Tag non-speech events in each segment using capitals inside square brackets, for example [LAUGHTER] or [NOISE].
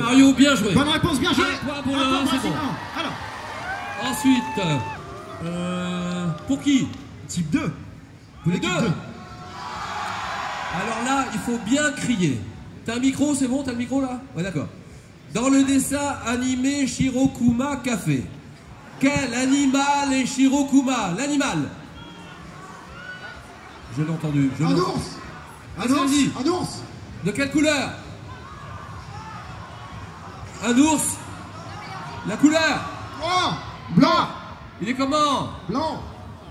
Mario, bien joué. Bonne réponse, bien joué. Un point pour Un point bon. Alors, Ensuite, euh, pour qui? Type 2. Vous Les deux. 2. Alors là, il faut bien crier. T'as un micro, c'est bon? T'as le micro là? Ouais, d'accord. Dans le dessin animé Shirokuma Café, quel animal est Shirokuma? L'animal Je l'ai entendu. Je Un ours. Un ours. Un ours. De quelle couleur? Un ours La couleur Oh, blanc. Il est comment Blanc.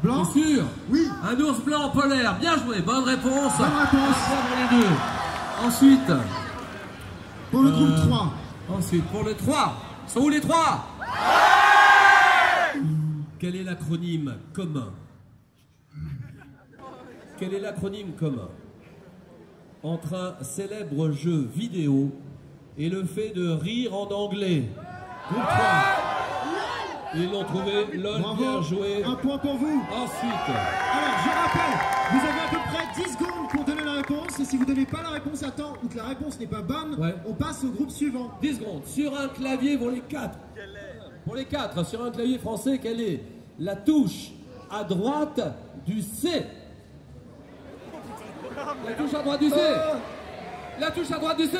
Blanc. Bien sûr Oui. Un ours blanc polaire, bien joué, bonne réponse. Bonne réponse. Les deux. Ensuite, Pour le groupe Euh, 3. ensuite, pour le 3, sont où les 3 Quel est l'acronyme commun Quel est l'acronyme commun entre un célèbre jeu vidéo et le fait de rire en anglais Groupe 3. Ils l'ont trouvé, lol, bien joué. Un point pour vous. Ensuite, Alors, je rappelle, vous avez à peu près 10 secondes pour donner la réponse. Et si vous ne donnez pas la réponse à temps ou que la réponse n'est pas bonne, Ouais. on passe au groupe suivant. 10 secondes. Sur un clavier pour les quatre. Pour les quatre, sur un clavier français, quelle est la touche à droite du C? La touche à droite du C La touche à droite du C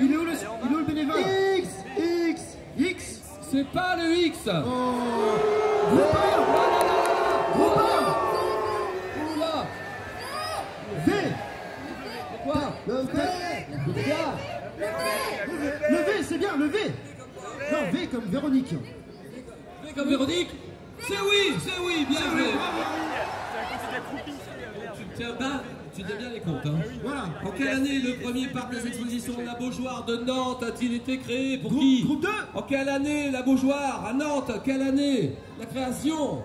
Il est où le, il est où le bénévole X X X. C'est pas le X. Oh. Oh là là là là Groupe Oula. 1 V quoi Le V. Le V, c'est bien, le V. Non, V comme Véronique. fais comme Véronique. C'est oui, c'est oui, bien joué. Tu tiens bien, tu tiens bien les comptes, hein Voilà. En quelle année le premier parc des expositions de la Beaujoire de Nantes a-t-il été créé Pour Groupe- qui groupe deux. En quelle année la Beaujoire à Nantes Quelle année La création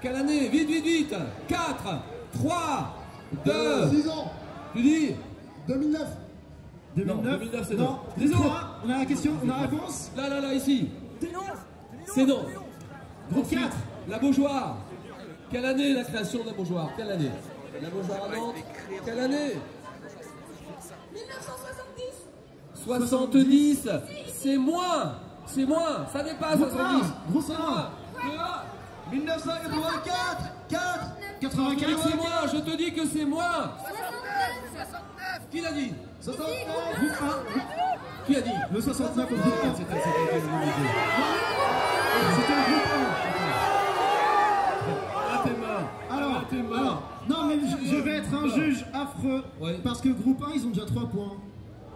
Quelle année Vite, vite, vite. 4, 3, 2, 6 ans. Tu dis 2009 Non, 2009, c'est non. 3, on a la question, on a la réponse Là, là, là, ici. C'est non. Groupe Ensuite, 4 La Beaujoire. Quelle année la création de la Beaujoire? Quelle année? La Quelle année 70 C'est moins C'est moins Ça n'est pas Groupe 70 un, groupe C'est un. moins Le un. 1984 4 95 C'est moins Je te dis que c'est moins Qui l'a dit 69 Groupe 1 Qui a dit Le 69 au groupe 1 C'était Alors, non mais je, je vais être un juge affreux Ouais. parce que groupe 1 ils ont déjà 3 points.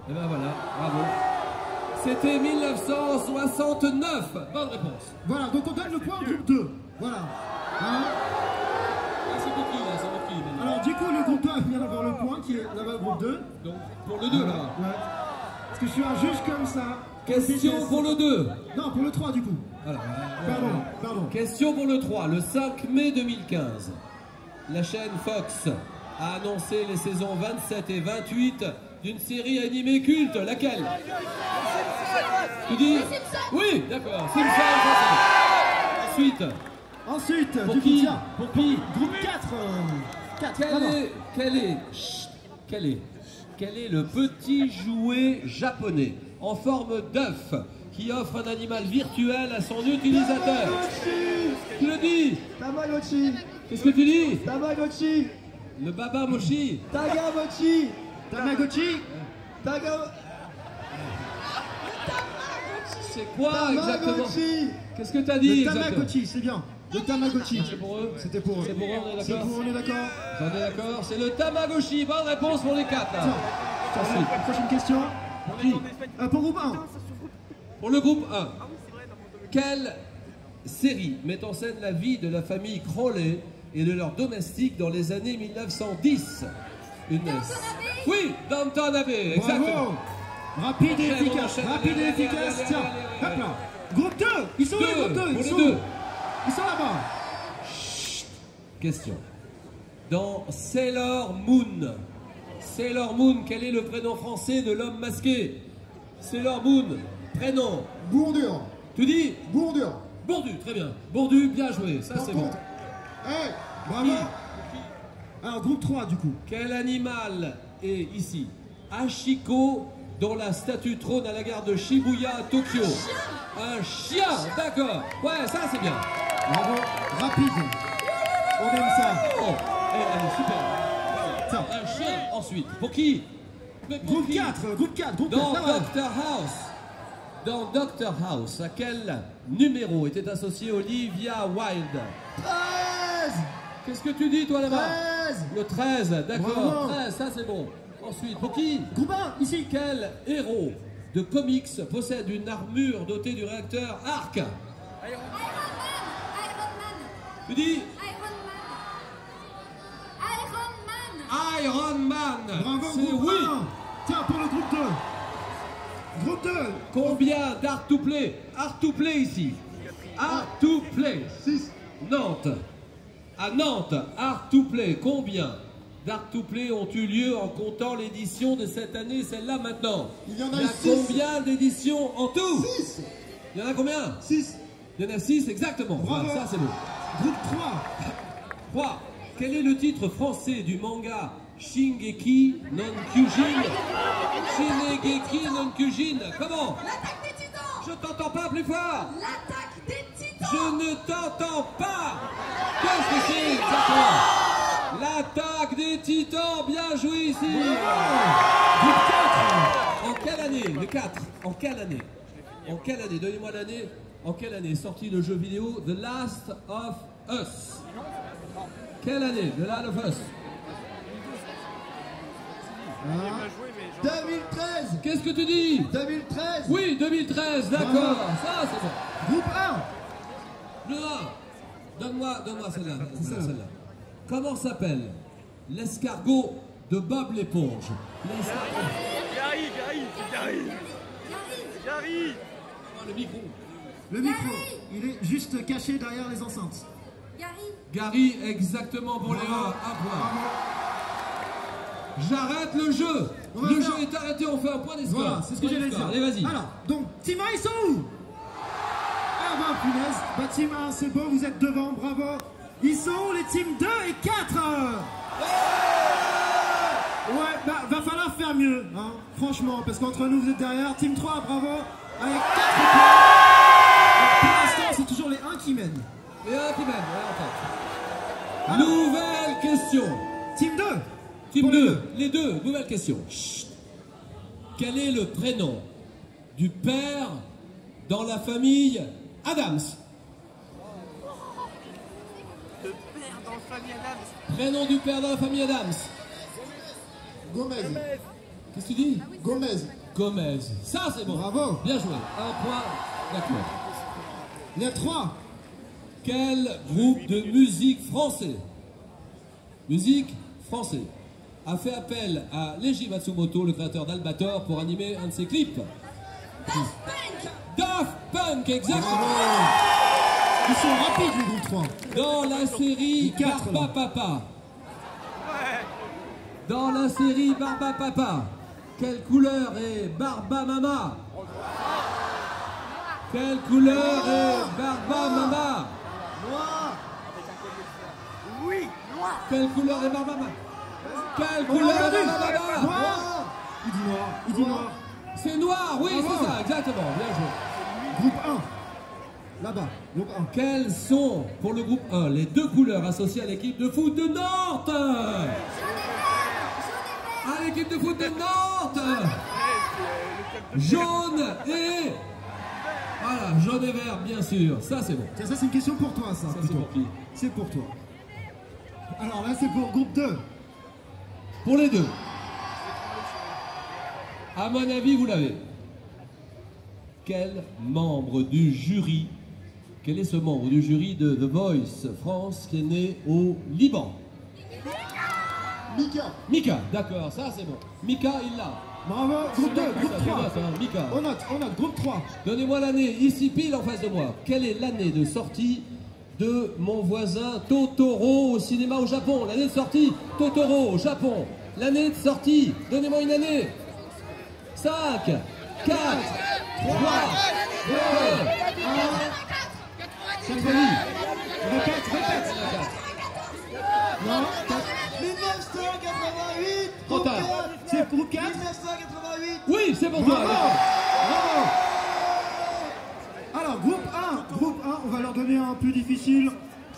Et ben voilà, bravo C'était 1969 Bonne réponse Voilà, donc on donne le point au groupe 2. Voilà. Hein Ah, c'est pour qui là C'est pour qui maintenant Alors du coup le groupe 1 vient d'avoir le point qui est là-bas le groupe 2. Donc pour le 2 là Ouais. Parce que je suis un juge comme ça. Question pour le 2 Non, pour le 3 du coup. Alors, Pardon, pardon. Question pour le 3. Le 5 mai 2015, la chaîne Fox a annoncé les saisons 27 et 28 d'une série animée culte. Laquelle? Tu dis? Oui, d'accord. Ensuite, Ensuite, pour du qui? Pour qui? Groupe 4. 4, Quel est, quel est, chut, quel est, quel est le petit jouet japonais en forme d'œuf qui offre un animal virtuel à son utilisateur? Tu le dis? Tamagotchi Qu'est-ce que tu dis Tamagotchi Le baba mochi Tagamochi Tamagotchi Taga... C'est quoi exactement Qu'est-ce que t'as dit Le Tamagotchi, c'est bien. Le Tamagotchi. C'est pour eux C'était pour eux. C'est pour eux, on est C'est d'accord pour, on est d'accord On est d'accord C'est le Tamagotchi. Bonne réponse pour les quatre. là. Prochaine question. pour qui Euh, pour groupe 1. Pour le groupe 1, quelle série met en scène la vie de la famille Crowley et de leurs domestiques dans les années 1910 Une Oui, Downton Abbey, exactement. Bravo Rapide et efficace. Rapide et efficace. Tiens, hop là. Groupe 2 Ils sont Deux, groupes 2 pour Ils sont deux. Ils sont là-bas. Question. Dans Sailor Moon, Sailor Moon, quel est le prénom français de l'homme masqué? Sailor Moon, prénom. Bourdure. Tu dis? Bourdure. Bourdu, très bien. Bourdu, bien joué, ça c'est bon. Eh, bravo. Alors, groupe 3 du coup. Quel animal est ici? Hachiko dont la statue trône à la gare de Shibuya à Tokyo Un chien, d'accord. Ouais, ça c'est bien. Bravo, rapide. On aime ça. Oh, elle, elle est super. Tiens. Un chien, ensuite. Pour qui? Mais pour Groupe qui? 4, groupe 4, groupe Dans 4. ça va. Doctor House. Dans Doctor House, à quel numéro était associé Olivia Wilde? 13 Qu'est-ce que tu dis toi là-bas 13 Le 13, d'accord. Bravo. 13, ça c'est bon. Ensuite, pour qui Groupe 1, ici. Quel héros de comics possède une armure dotée du réacteur Arc Iron Man Iron Man Tu dis Iron Man Iron Man Iron Man Bravo, C'est oui 1. Tiens, pour le groupe 2. Groupe 2. Combien d'art to play? Art to play ici Art to play 6. Nantes. À Nantes, Art to Play, combien d'Art to Play ont eu lieu en comptant l'édition de cette année, celle-là maintenant? Il y en a Il y a six. combien d'éditions en tout? 6. Il y en a combien? 6. Il y en a 6 exactement. Bravo. Voilà, ça c'est bon. Groupe 3. 3. [LAUGHS] Quel est le titre français du manga Shingeki no Kyojin Shingeki no Kyojin Comment? L'attaque des titans Je t'entends pas plus fort L'attaque des titans Je ne t'entends pas Qu'est-ce que c'est exactement L'attaque des titans, bien joué ici Groupe 4. En quelle année Le 4. En quelle année En quelle année Donnez-moi l'année. En quelle année est sorti le jeu vidéo The Last of Us Quelle année The Last of Us 2013. Qu'est-ce que tu dis 2013. Oui, 2013, d'accord. Ça, c'est bon. Groupe 1. Le 1. Donne-moi, donne-moi celle-là. Celle-là. Comment s'appelle l'escargot de Bob l'éponge? Gary, Gary, Gary, Gary. Le micro. Le micro. Il est juste caché derrière les enceintes. Gary Gary, exactement pour les 1. Un point. J'arrête le jeu. Le faire- jeu est arrêté, on fait un point des scores. Voilà, c'est ce que j'allais dire. Allez, vas-y. Alors, donc, 1, ils sont où? Ah punaise. Bah, Team 1, c'est beau, vous êtes devant, bravo. Ils sont où, les teams 2 et 4 Ouais, bah, va falloir faire mieux, hein, franchement, parce qu'entre nous, vous êtes derrière. Team 3, bravo, avec 4 points. Pour l'instant, c'est toujours les 1 qui mènent. Et un qui mène, ouais, en fait. Nouvelle question. Team 2 Team Pour les 2, les deux, nouvelle question. Chut. Quel est le prénom du père dans la famille Adams Le père dans le famille Adams. Prénom du père dans la famille Adams Gomez. Qu'est-ce que tu dis? Gomez. Gomez. Ça, c'est bon. Bravo. Bien joué. Un point. D'accord. Il y a 3. Quel groupe de musique français Musique français a fait appel à Leiji Matsumoto, le créateur d'Albator, pour animer un de ses clips? Daft Punk, exactement Ils sont rapides, les groupes 3. Dans la série Barba. Papa. Dans la série Barba Papa, quelle couleur est Barba Mama? Quelle couleur est Barba Mama? Noir. Oui, noir. Quelle couleur est Barba Mama? Quelle couleur est. Barba Mama? Noir. Il dit noir. Il dit noir. C'est noir, oui, c'est ça, exactement. Bien joué. Groupe 1. Là-bas. Groupe 1. Quelles sont, pour le groupe 1, les deux couleurs associées à l'équipe de foot de Nantes? À l'équipe de foot de Nantes Jaune et... Voilà, jaune et vert, bien sûr. Ça, c'est bon. Ça c'est une question pour toi, ça. Ça, c'est pour qui? C'est pour toi. Alors là, c'est pour groupe 2. Pour les deux. À mon avis, vous l'avez. Quel membre du jury, quel est ce membre du jury de The Voice France qui est né au Liban? Mika. Mika, d'accord, ça c'est bon. Mika, il l'a. Bravo. Groupe 2. Ça, Groupe je 3. note, hein, Mika. On note, on note. Groupe 3. Donnez-moi l'année, ici pile en face de moi. Quelle est l'année de sortie de mon voisin Totoro au cinéma au Japon? L'année de sortie, Totoro au Japon. L'année de sortie, donnez-moi une année. 5, 4, 3, 2, Chaque fois, Répète, répète. Non. 4. 1988. Trop tard. C'est groupe 4 1988 Oui, c'est pour toi. Alors, groupe 1, groupe 1, on va leur donner un plus difficile.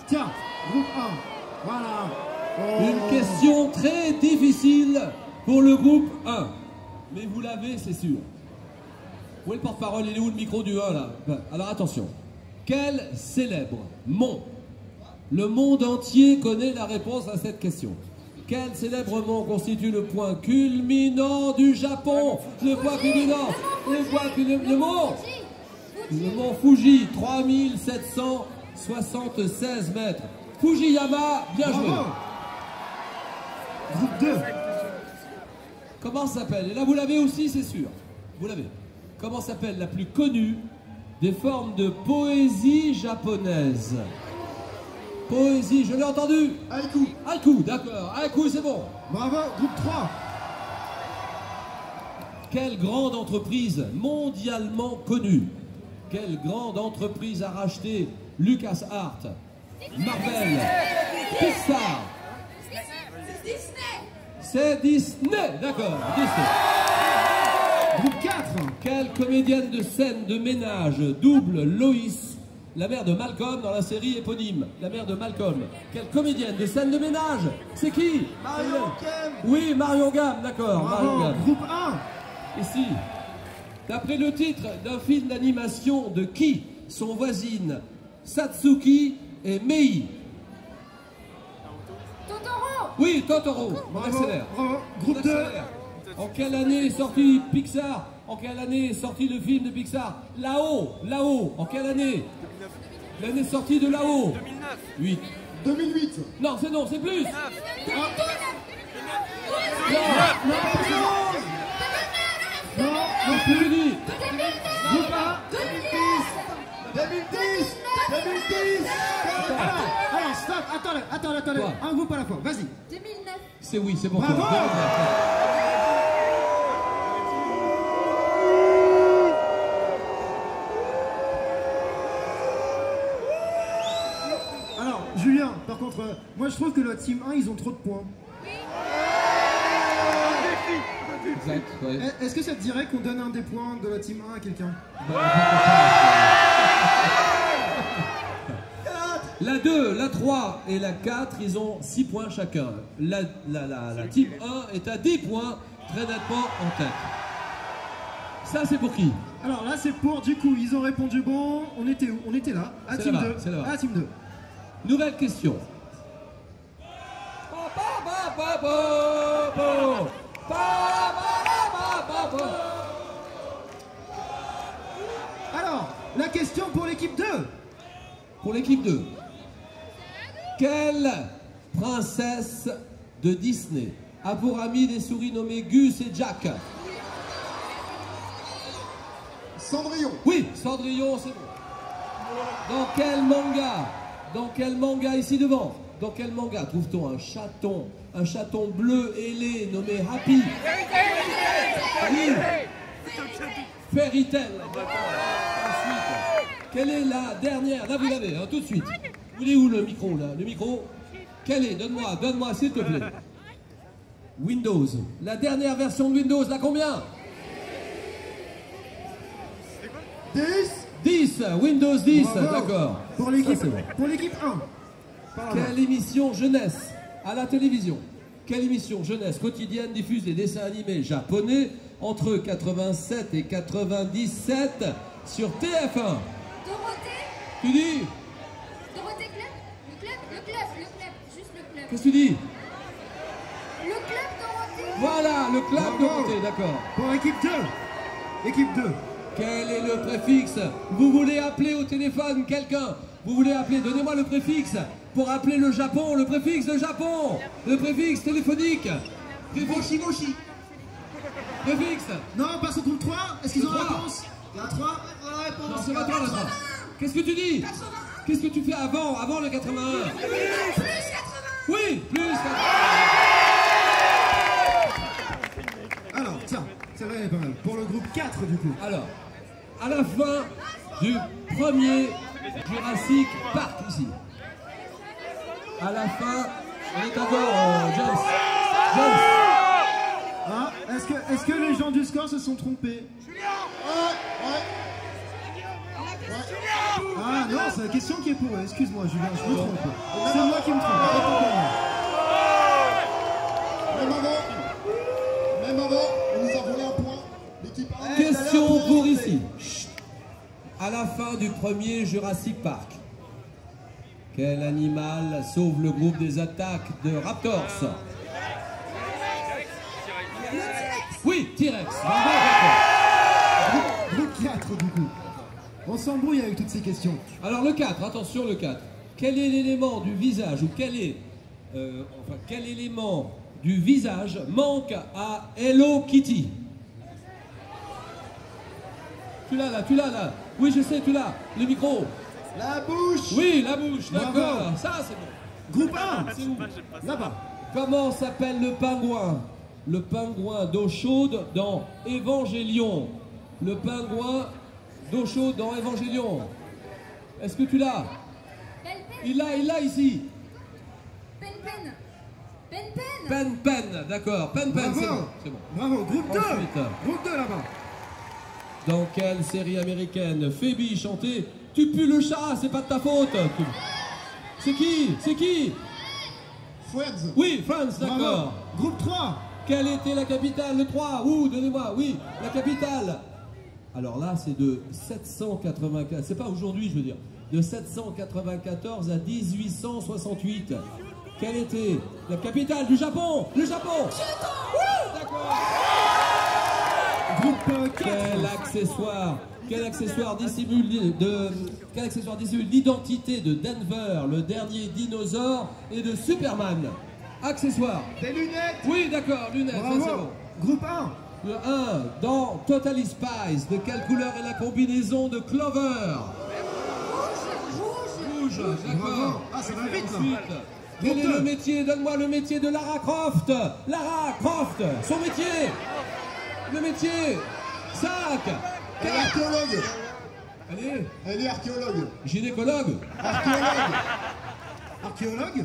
Tiens, groupe 1. Voilà. Oh. Une question très difficile pour le groupe 1. Mais vous l'avez, c'est sûr. Où est le porte-parole? Il est où le micro du 1 là? Alors attention. Quel célèbre mont? Le monde entier connaît la réponse à cette question. Quel célèbre mont constitue le point culminant du Japon? Le point culminant Le point culminant Le mont Le mont Fuji, 3776 mètres. Fujiyama, bien joué. Groupe 2. Comment s'appelle? Et là, vous l'avez aussi, c'est sûr. Vous l'avez. Comment s'appelle la plus connue des formes de poésie japonaise Poésie, je l'ai entendu. Haïku. Haïku, d'accord. Haïku, c'est bon. Bravo, groupe 3. Quelle grande entreprise mondialement connue? Quelle grande entreprise a racheté LucasArts, Marvel, Pixar Disney C'est Disney, d'accord. Disney. Groupe 4. Quelle comédienne de scène de ménage double Loïs, la mère de Malcolm dans la série éponyme La mère de Malcolm. Quelle comédienne de scène de ménage? C'est qui? Marion Kem Oui, Marion Gamme, d'accord. Marion Gamme. groupe 1. Ici, d'après le titre d'un film d'animation de qui? Sont voisines Satsuki et Mei Totoro Oui, Totoro. On accélère. bravo. On Groupe 2. En quelle année est sorti Pixar En quelle année est sorti le film de Pixar Là-haut, là-haut. En quelle année L'année sortie de là-haut 2009 8. 2008. Non, c'est non, c'est plus. Non, Non, non, non je te dis. Groupe 1. 2010 2010 Alors, alors, stop, attendez, attendez, attendez. Un groupe à la fois, vas-y. 2009 C'est oui, c'est pour Bravo Julien, par contre, euh, moi je trouve que la team 1, ils ont trop de points. Exact, ouais. Eh, Est-ce que ça te dirait qu'on donne un des points de la team 1 à quelqu'un? La 2, la 3 et la 4, ils ont 6 points chacun. La, la, la, la team 1 est à 10 points, très nettement en tête. Ça, c'est pour qui? Alors là, c'est pour, du coup, ils ont répondu bon. On était où? On était là, à C'est team là-bas, 2. c'est là-bas. À team 2. Nouvelle question. Alors, la question pour l'équipe 2. Pour l'équipe 2. Quelle princesse de Disney a pour ami des souris nommés Gus et Jack? Cendrillon Oui, Cendrillon, c'est bon. Dans quel manga Dans quel manga ici devant? Dans quel manga trouve-t-on un chaton Un chaton bleu ailé nommé Happy? Oui. Fairy Tail. Ensuite, quelle est la dernière? Là, vous l'avez, hein, tout de suite. Vous est où le micro, là? Le micro? Quelle est? Donne-moi, donne-moi, s'il te plaît. Windows. La dernière version de Windows, la combien? 10 10, Windows 10, Bravo. d'accord. Pour l'équipe bon. pour l'équipe 1. Par là. Quelle émission jeunesse à la télévision? Quelle émission jeunesse quotidienne diffuse des dessins animés japonais entre 87 et 97 sur TF1 Dorothée? Tu dis? Dorothée Club Le club Le club Le club Juste le club Qu'est-ce que tu dis? Le club Dorothée? Voilà, le club. Dorothée, d'accord. Pour l'équipe 2. Équipe 2. Quel est le préfixe Vous voulez appeler au téléphone quelqu'un Vous voulez appeler, donnez-moi le préfixe pour appeler le Japon, le préfixe de Japon, le préfixe téléphonique. Préfixe, Moshi préfixe. Non, on passe au groupe 3. Est-ce qu'ils ont la réponse Il y a 3. La réponse Non, c'est pas toi. Qu'est-ce que tu dis Qu'est-ce que tu fais avant, avant le 81 Oui, plus 80. Alors, tiens, celle-là elle est pas mal. Pour le groupe 4, du coup. Alors, à la fin du premier Jurassic Park ici. À la fin, on est encore euh. Ah, est-ce que, les gens du score se sont trompés? Ah non, c'est la question qui est pour. Excuse-moi, Julien, je me trompe. C'est moi qui me trompe. Pour ici. À la fin du premier Jurassic Park, quel animal sauve le groupe des attaques de Raptors? Oui, T-Rex. Groupe 4 du coup. On s'embrouille avec toutes ces questions. Alors le 4, attention le 4. Quel est l'élément du visage ou quel est euh, enfin quel élément du visage manque à Hello Kitty? Tu l'as là, tu l'as là. Oui, je sais, tu l'as. Le micro. La bouche. Oui, la bouche, d'accord. Ça, c'est bon. Groupe 1 C'est où Là-bas. Comment s'appelle le pingouin? Le pingouin d'eau chaude dans Évangélion. Le pingouin d'eau chaude dans Évangélion. Est-ce que tu l'as? Il l'a, il l'a ici. pen pen pen pen Pen, pen, d'accord. Pen, pen, c'est bon. Bravo. c'est bon. Bravo. Groupe 2 Ensuite. Groupe 2 là-bas. Dans quelle série américaine Phoebe chantait Tu pues le chat, c'est pas de ta faute Tu- C'est qui? C'est qui? Friends. Oui, France, Bravo. d'accord. Groupe 3 Quelle était la capitale Le 3 Ouh, donnez-moi, oui, la capitale. Alors là, c'est de 784, c'est pas aujourd'hui, je veux dire, de 794 à 1868. Quelle était la capitale du Japon? Le Japon Oui, d'accord. Groupe 4 Quel accessoire quel accessoire dissimule de quel accessoire dissimule l'identité de Denver, le dernier dinosaure, et de Superman? Accessoire. Des lunettes. Oui, d'accord, lunettes, ça c'est bon. Bravo Groupe 1 Le 1, dans Totally Spies, de quelle couleur est la combinaison de Clover? Rouge Rouge, d'accord. Bravo. Ah, ça va vite. Ensuite, quel est le métier Donne-moi le métier de Lara Croft Lara Croft, son métier Le métier Sac Elle est archéologue. Allez, Elle est archéologue. gynécologue Archéologue. Archéologue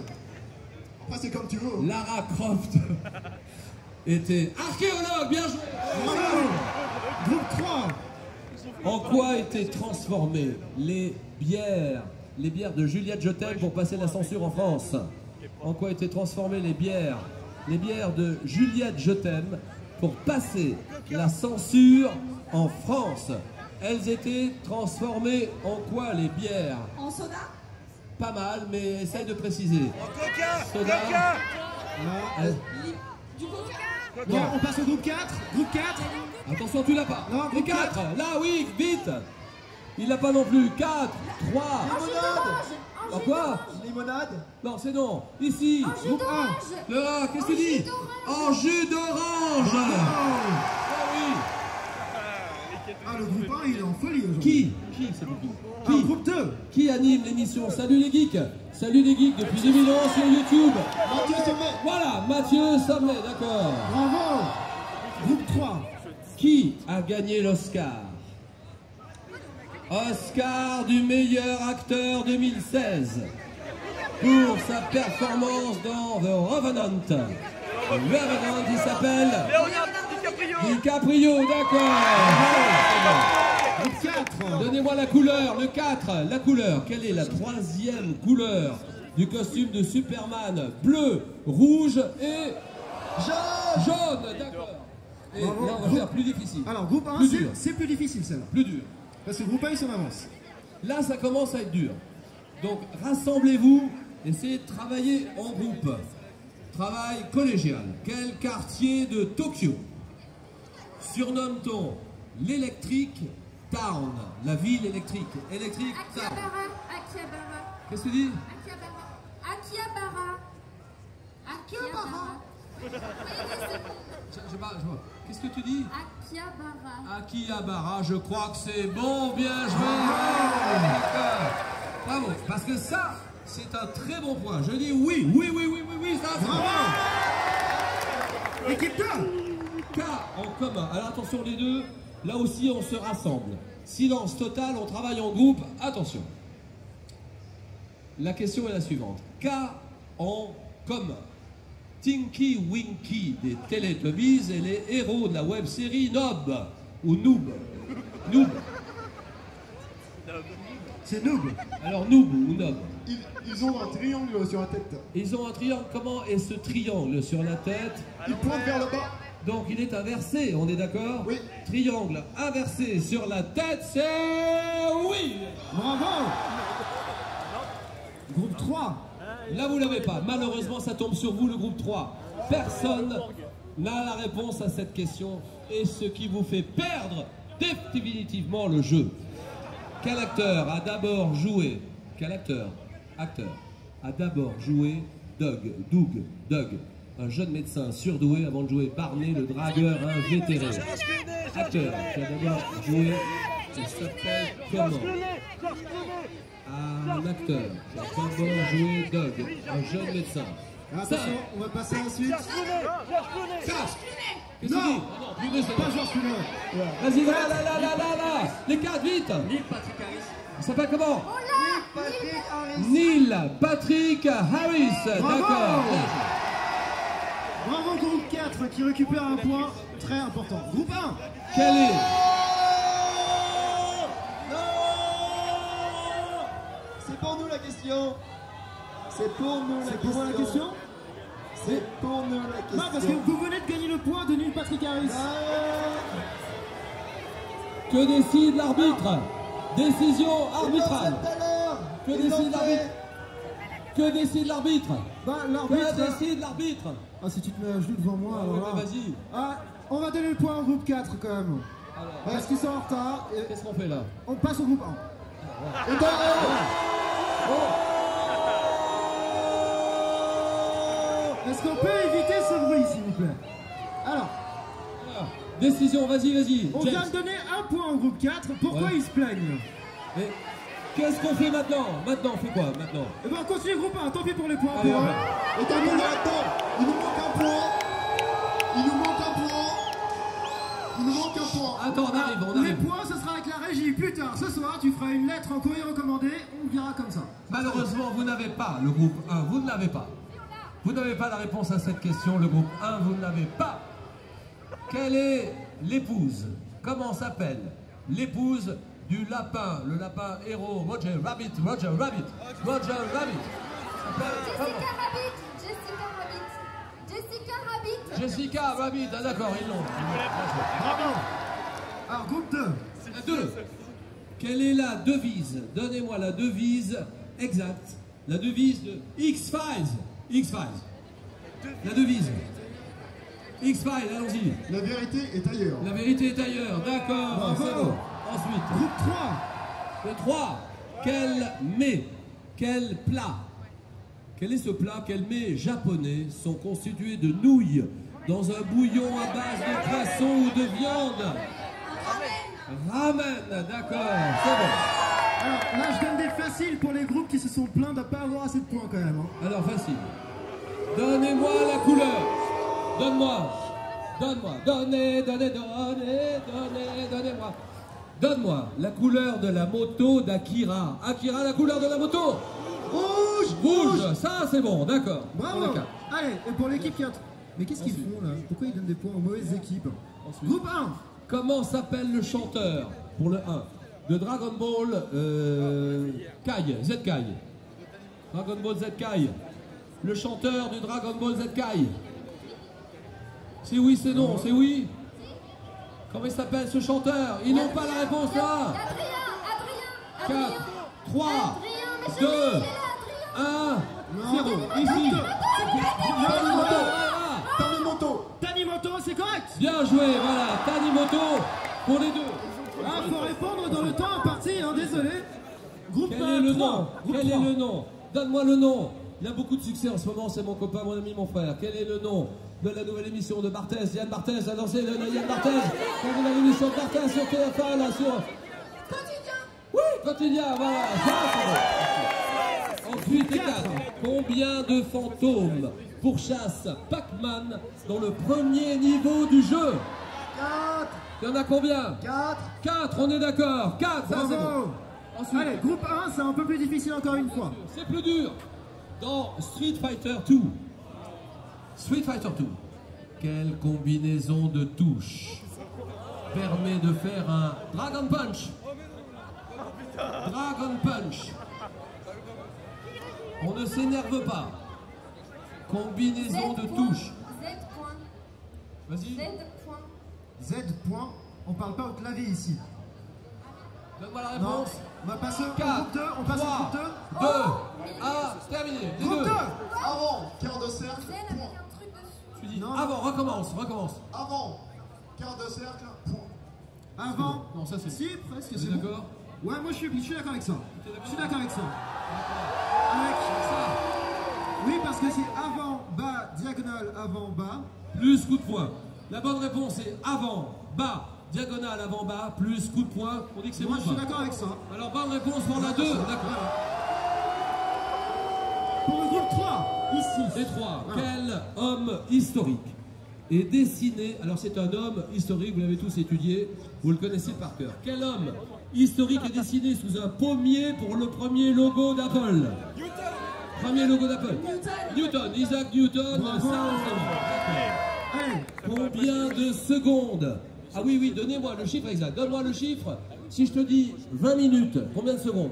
Après, c'est comme tu veux. Lara Croft [LAUGHS] était archéologue, bien joué Bravo Groupe 3 En quoi étaient transformées les bières, les bières de Juliette Je t'aime pour passer la censure en France? En quoi étaient transformées les bières, les bières de Juliette Je t'aime pour passer la censure en France. Elles étaient transformées en quoi les bières? En soda. Pas mal, mais essaye de préciser. Soda. Elles- Du coca. Non, on passe au groupe 4 Groupe 4 Attention, tu l'as pas. Non, groupe 4, là, oui, vite. Il l'a pas non plus. 4, 3. En quoi Limonade. Non, c'est non. Ici. En jus Groupe d'orange Le A, qu'est-ce que tu En jus dis d'orange. En jus d'orange. Ah oui. Ah, le groupe 1, il est en folie aujourd'hui. Qui Qui, c'est beaucoup Ah, Qui groupe 2 Qui anime l'émission Salut les geeks Salut les geeks depuis 2000 ans sur YouTube. Mathieu Sommet. Voilà, Mathieu Sommet, d'accord. Bravo Groupe 3 Qui a gagné l'Oscar Oscar du meilleur acteur 2016 pour sa performance dans The Revenant. The Revenant, il s'appelle Leonardo DiCaprio DiCaprio, d'accord. Groupe 4 Donnez-moi la couleur, le 4, la couleur. Quelle est la troisième couleur du costume de Superman? Bleu, rouge et Jean. jaune, d'accord. Et là, on va faire plus difficile. Alors, groupe 1, Plus c'est- dur. c'est plus difficile celle-là. Plus dur. Parce que groupe 1, ils sont en avance. Là, ça commence à être dur. Donc, rassemblez-vous, essayez de travailler en groupe. Travail collégial. Quel quartier de Tokyo surnomme-t-on l'électrique town? La ville électrique. Électrique town. Akihabara Akihabara Qu'est-ce que tu dis? Akihabara Akihabara Akihabara Je- je. Qu'est-ce que tu dis Akihabara Akihabara, je crois que c'est bon, bien joué. D'accord. Bravo, parce que ça, c'est un très bon point. Je dis oui, oui, oui, oui, oui, oui, ça, c'est bon. Bravo Équipe 2 K en commun. Alors attention les deux, là aussi on se rassemble. Silence total, on travaille en groupe. Attention. La question est la suivante. K en commun. Tinky Winky des Teletubbies et les héros de la web série Nob ou Noob. Noob. C'est noob. Alors Noob ou Nob? Ils, ils ont un triangle sur la tête. Ils ont un triangle. Comment est ce triangle sur la tête? Ils pointent vers le bas. Donc il est inversé, on est d'accord? Oui. Triangle inversé sur la tête, c'est oui Bravo Groupe 3. Là vous l'avez pas. Malheureusement ça tombe sur vous le groupe 3. Personne n'a la réponse à cette question et ce qui vous fait perdre définitivement le jeu. Quel acteur a d'abord joué Quel acteur Acteur a d'abord joué Doug, Doug, Doug, un jeune médecin surdoué avant de jouer Barney le dragueur invétéré. Acteur qui a d'abord joué, il comment Un acteur qui a joué Doug, un jeune médecin. Ça, Attention, on va passer ensuite. qu'il dit Non. Ah non, de ça. Pas Georges Clooney. Vas-y, là, là, là, là, là, là Les quatre, vite Il s'appelle comment Neil Patrick Harris. D'accord. Bravo groupe 4 qui récupère un point très important. Groupe 1. Quel est question. C'est pour nous la C'est question. pour moi la question C'est pour nous la question. Non, parce que vous venez de gagner le point de Neil Patrick Harris. Que décide l'arbitre? Décision arbitrale. Que décide l'ont l'arbitre? Que décide l'arbitre? Bah, Que décide l'arbitre? Ah, si tu te mets à genoux devant moi, Ah alors ouais, là. bah, Vas-y. Ah, on va donner le point au groupe 4 quand même. Alors, Parce qu'ils sont en retard. et Qu'est-ce qu'on fait là? on passe au groupe 1. Et ben, Est-ce qu'on peut éviter ce bruit, s'il vous plaît Alors, Alors, Décision, vas-y, vas-y. on James. vient de donner un point au groupe 4. Pourquoi Ouais. ils se plaignent Qu'est-ce qu'on fait maintenant? Maintenant, on fait quoi maintenant? Eh ben, on continue le groupe 1. Tant pis pour les points. Allez, pour va. Et attends, attends. Il nous manque un point. Manque un point. Attends, on arrive, on Les arrive. points, ce sera avec la régie. Plus tard, ce soir, tu feras une lettre en courrier recommandé. On verra comme ça. Malheureusement, vous n'avez pas le groupe 1, vous ne l'avez pas. Vous n'avez pas la réponse à cette question, le groupe 1, vous ne l'avez pas. Quelle est l'épouse? Comment s'appelle l'épouse du lapin Le lapin héros? Roger Rabbit, Roger Rabbit, Roger Rabbit. Jessica Rabbit. Jessica Rabbit. Jessica Rabbit. Ah d'accord, ils l'ont. Bravo Alors, groupe 2. La deux. Quelle est la devise? Donnez-moi la devise exacte. La devise de X-Files. X-Files. La devise. X-Files, allons-y. La vérité est ailleurs. La vérité est ailleurs, d'accord. Ensuite, Groupe 3. le 3. Quel mets, quel plat, quel est ce plat, quel mets japonais sont constitués de nouilles dans un bouillon à base de poisson ou de viande? Ramen, d'accord, c'est bon. Alors, là, je donne des faciles pour les groupes qui se sont plaints de ne pas avoir assez de points quand même. hein. Alors facile. Donnez-moi la couleur. Donne-moi. Donne-moi. Donnez, donnez, donnez, donnez, donnez-moi. Donne-moi la couleur de la moto d'Akira. Akira, la couleur de la moto? Rouge Rouge. Ça, c'est bon, d'accord. Pour Bravo les quatre. Allez, et pour l'équipe qui a... Mais qu'est-ce qu'ils font là? Pourquoi ils donnent des points aux mauvaises équipes? Ensuite. Groupe 1 Comment s'appelle le chanteur pour le 1 de Dragon Ball euh, Kai, Z Kai. Dragon Ball Z Kai. Le chanteur du Dragon Ball Z Kai. C'est oui, c'est non, c'est oui. Comment il s'appelle ce chanteur? Ils n'ont pas la réponse là. Adrien. Adrien. 4, 3, Adrien, mais je 2, 1, 0. Ici. Tanimoto. Tanimoto. Tanimoto, c'est correct Bien joué, voilà. Tanimoto pour les deux. Ah, faut répondre dans le temps imparti, hein, désolé. Groupe Quel 1, est le 3. nom Groupe Quel 3. est le nom Donne-moi le nom. Il a beaucoup de succès en ce moment, c'est mon copain, mon ami, mon frère. Quel est le nom de la nouvelle émission de Barthez Yann Barthez a lancé le, le Yann Barthez. La nouvelle émission de Barthez sur TF1, là, sur... Quotidien. Oui, quotidien, voilà. Ensuite. Combien de fantômes pourchasse Pac-Man dans le premier niveau du jeu 4, Il y en a combien 4, 4, on est d'accord. 4, ça c'est bon. Ensuite, Allez, groupe 1, c'est un peu plus difficile encore une fois. C'est plus dur. Dans Street Fighter 2, Street Fighter 2. Quelle combinaison de touches permet de faire un Dragon Punch? Dragon Punch. On ne s'énerve pas. Combinaison de touches. Z point. Vas-y, Z point. Z point. On parle pas au clavier ici. donne-moi la Non. réponse. On va passer au 4, groupe 2. On passe au 3, groupe 2. 2, 1, c'est terminé. Les Groupe deux. 2. Avant, quart de cercle, Z point. un truc dessus. Tu dis Non. avant, recommence, recommence. Avant, quart de cercle, point. Avant. Non, ça c'est. Si, presque, c'est bon. d'accord Ouais, moi je suis, je suis d'accord avec ça. Je suis d'accord avec ça. Avec Oui, parce que c'est avant, bas, diagonale, avant, bas. Plus coup de poing. La bonne réponse est avant, bas, diagonale, avant, bas, plus coup de poing. On dit que c'est Moi bon. je suis d'accord avec ça. Alors bonne réponse pour la 2. D'accord. Pour le groupe 3, ici. Les trois. Ah. Quel homme historique? Est dessiné Alors c'est un homme historique, vous l'avez tous étudié, vous le connaissez par cœur. Quel homme historique est dessiné sous un pommier pour le premier logo d'Apple? Premier logo d'Apple. Newton. Isaac Newton. Bravo. Combien de secondes? Ah oui, oui, donnez-moi le chiffre exact. Donne-moi le chiffre. Si je te dis 20 minutes, combien de secondes?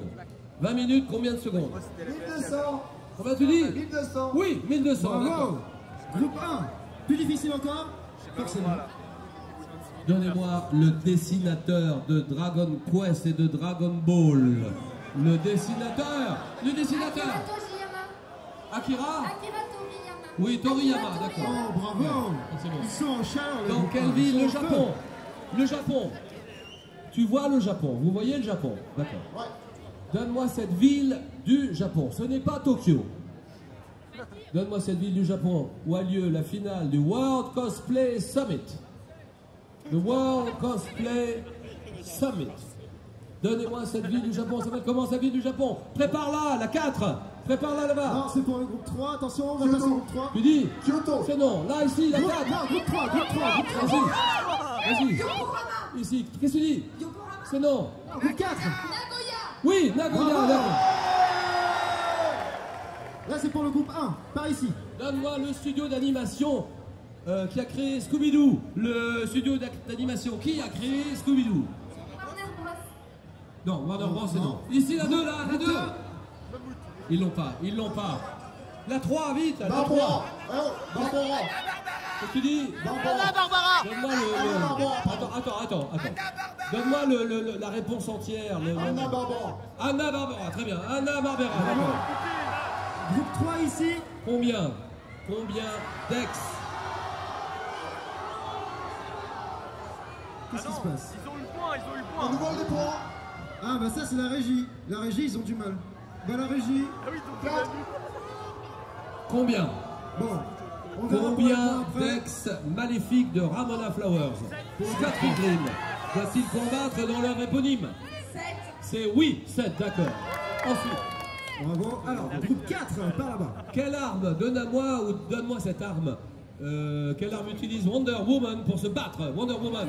20 minutes, combien de secondes? 1200, Combien tu dis? 1200. Oui, 1200. bravo. Groupe 1. Plus difficile encore Forcément. Donnez-moi le dessinateur de Dragon Quest et de Dragon Ball. Le dessinateur Le Akira dessinateur Toriyama. Akira Akira Toriyama. Oui, Toriyama, d'accord. Oh, bravo. bon. Ils sont en chaleur. les Dans quelle ville Le. Japon Le Japon Tu vois le Japon, vous voyez le Japon D'accord. Ouais. Donne-moi cette ville du Japon. Ce n'est pas Tokyo. Donne-moi cette ville du Japon où a lieu la finale du World Cosplay Summit. Le World Cosplay Summit. Donnez-moi cette ville du Japon. Ça s'appelle comment cette ville du Japon? Prépare-la, la 4. Prépare-la Non, là-bas. c'est pour le groupe 3. Attention, on va passer au groupe 3. Tu dis? Kyoto, C'est non. Là, ici, la Groupe, 4. non, groupe 3, groupe 3, groupe 3. Vas-y. Vas-y. Ici. Qu'est-ce que tu dis? C'est non. Groupe 4. Nagoya. Oui, Nagoya. Là, c'est pour le groupe 1. Par ici. Donne-moi le studio d'animation euh, qui a créé Scooby-Doo. Le studio d'animation qui a créé Scooby-Doo? Warner Bros. Non, Warner Bros, c'est non. Ici, la 2, là, la Groupe 2. deux. Ils l'ont pas, ils l'ont pas. La 3, vite, la Barbara, 3. oh, Barbara, Qu'est-ce que tu dis? Barbara, Donne-moi le, le- Attends, attends, attends, attends. Donne-moi le, le- le- la réponse entière. le- Anna Barbara, Anna Barbara, très bien. Anna Barbara, d'accord. Groupe 3 ici. Combien? Combien d'ex? Qu'est-ce qui se passe? Ils ont eu le point, ils ont eu le on point. nous vole des points. Ah, bah ça, c'est la régie. La régie, ils ont du mal. Bah, la régie. Ah oui, donc 4, Combien? Bon. On Combien d'ex maléfiques de Ramona Flowers? Scott Pilgrim doit-il combattre dans leur éponyme? 7. C'est oui, 7, d'accord. Ensuite, Bravo. Alors, groupe 4, par là-bas. quelle arme Donne-moi ou donne-moi cette arme. Euh, quelle arme utilise Wonder Woman pour se battre Wonder Woman.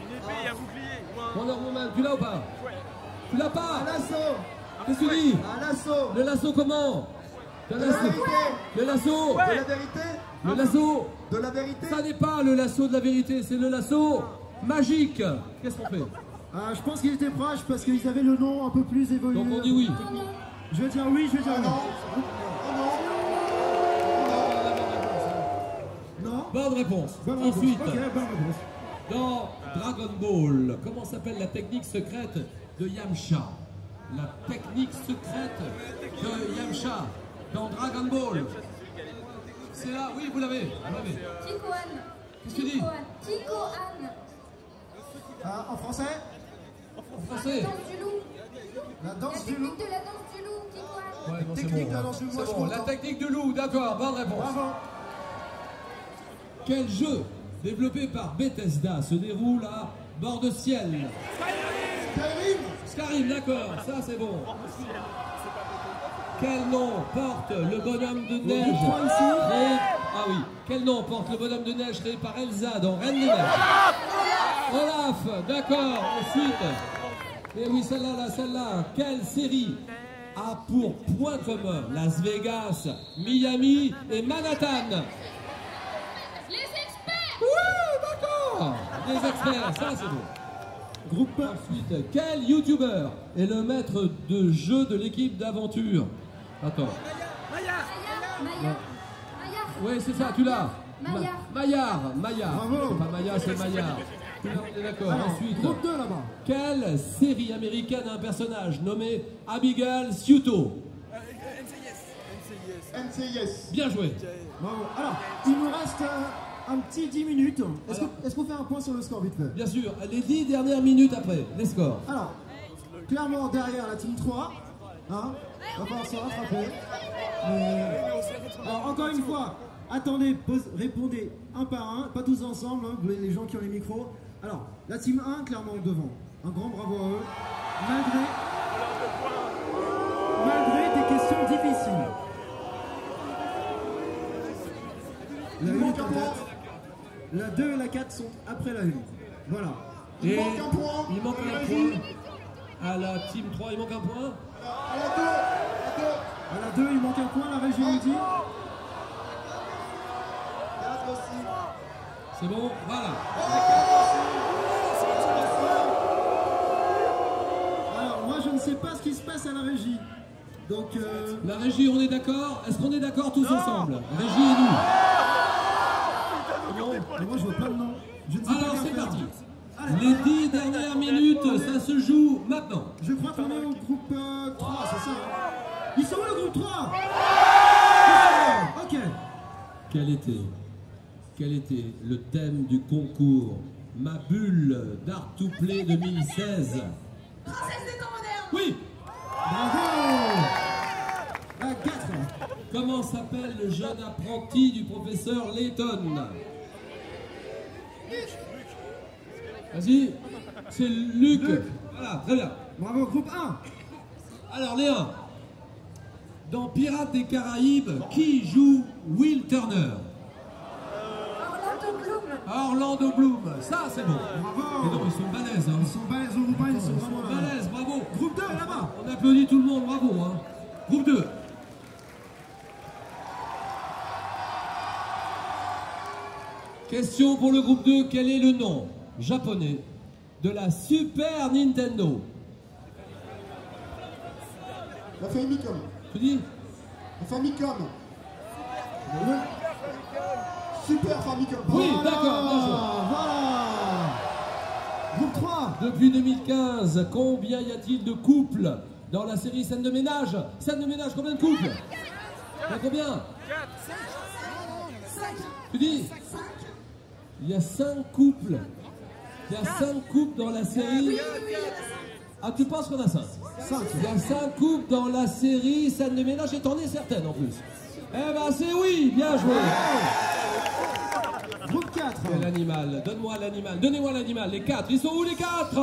Une épée et un bouclier. Ou un... Wonder Woman, tu l'as ou pas Tu l'as un pas lasso, Qu'est-ce que tu dis un lasso, Le lasso comment Le de la lasso vérité, Le lasso de la vérité, Le lasso de la vérité. Ça n'est pas le lasso de la vérité, c'est le lasso magique. Qu'est-ce qu'on fait? Ah, je pense qu'ils étaient proches parce qu'ils avaient le nom un peu plus évolué. Donc on dit oui. Je vais dire oui, je vais dire non, non. oh non, Bonne réponse. Bonne réponse. Ensuite, bonne réponse. dans Dragon Ball, comment s'appelle la technique secrète de Yamcha? La technique secrète de Yamcha dans Dragon Ball. C'est là, oui, vous l'avez. Qu'est-ce que tu dis? Kikoan. Ah, en français? En français Danse du loup. La La danse du loup. technique de la danse du loup. Ouais, c'est Technique bon. de la danse du loup, moi, C'est je bon, La technique du loup, d'accord, bonne réponse. Bravo. Quel jeu développé par Bethesda se déroule à bord de ciel? Skyrim, Skyrim, d'accord, ça c'est bon. Quel nom porte le bonhomme de neige créé... Ah oui, quel nom porte le bonhomme de neige créé par Elsa dans Reine des Neiges? Olaf, d'accord, ensuite. Et oui, celle-là, là, celle-là. Quelle série a pour point commun Las Vegas, Miami et Manhattan. Les experts Oui, d'accord Des experts, ça c'est bon. Groupe Ensuite, quel youtubeur est le maître de jeu de l'équipe d'aventure Attends. Maillard Maillard Oui, c'est ça, tu l'as. Maillard. Ma- Maillard, Maillard. Bravo. C'est pas Maillard, c'est Maillard. D'accord. Ensuite, groupe 2 là-bas. quelle série américaine a un personnage nommé Abigail Ciuto NCIS. Bien joué. Bravo. Alors, il nous reste euh, un petit 10 minutes. Est-ce qu'on fait un point sur le score vite fait? Bien sûr, les dix dernières minutes après, les scores. Alors, clairement derrière la team 3, hein, va falloir se rattraper. Mais- Alors encore une fois, attendez, pose- répondez un par un, pas tous ensemble, hein, les- gens qui ont les micros. Alors, la team 1, clairement devant. Un grand bravo à eux. Malgré, malgré des questions difficiles. La 1 est en tête. La 2 et la 4 sont après la 1. Voilà. Il Et manque un point. il manque un point. À la team 3, il manque un point. À la 2. À la 2. À la 2, il manque un point, la régie nous dit. C'est bon Voilà. Alors, moi, je ne sais pas ce qui se passe à la régie. Donc, euh, La régie, on est d'accord? Est-ce qu'on est d'accord tous ensemble? Régie et nous mais moi, je vois pas le nom. Je ne sais pas Alors c'est parti. Allez, Les dix dernières minutes, ça se joue maintenant. Je crois qu'on est au groupe euh, 3, c'est ça hein? Ils sont où le groupe 3 Ok. Quel était, quel était le thème du concours Ma bulle d'Art to Play 2016 Princesse des temps modernes Oui Bravo La 4. Comment s'appelle le jeune apprenti du professeur Layton Vas-y, c'est Luc. Luc. Voilà, très bien. Bravo, groupe 1. Alors Léa, dans Pirates des Caraïbes, qui joue Will Turner? Orlando Bloom ça c'est bon. Et Bravo. non, ils sont balèzes. Hein. Ils sont balèzes au groupe 1, ils sont Ils sont vraiment là. balèzes, bravo. Groupe 2, là-bas. On applaudit tout le monde, bravo. Hein. Groupe 2. Question pour le groupe 2, quel est le nom japonais de la Super Nintendo? La Famicom. Tu dis? La Famicom. Super Famicom. Oui, Voilà. d'accord, bien joué. Voilà. Groupe 3. Depuis 2015, combien y a-t-il de couples dans la série Scène de ménage? Scène de ménage, combien de couples? Il y a combien? Tu dis? Il y a 5 couples. Il y a 5 couples dans la série. Ah, tu penses qu'on a 5 5. Il y a 5 couples dans la série Scène de ménage et t'en es certaine en plus. Eh ben c'est oui, bien joué. 4. Quel animal Donne-moi l'animal. Donnez-moi l'animal. Les quatre. Ils sont où les quatre?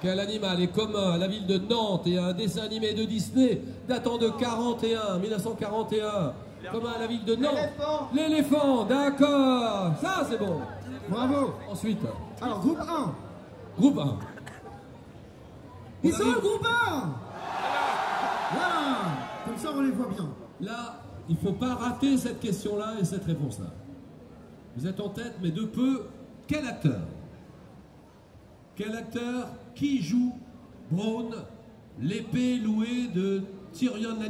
Quel animal est commun à la ville de Nantes et à un dessin animé de Disney datant de 41, 1941 Commun à la ville de Nantes. L'éléphant. L'éléphant, d'accord. Ça c'est bon. Bravo. Ensuite, Alors, groupe 1. groupe 1. Ils sont le groupe 1 Voilà. Comme ça, on les voit bien. Là, il ne faut pas rater cette question-là et cette réponse-là. Vous êtes en tête, mais de peu, quel acteur? Quel acteur qui joue Braun, l'épée louée de Tyrion Lannister?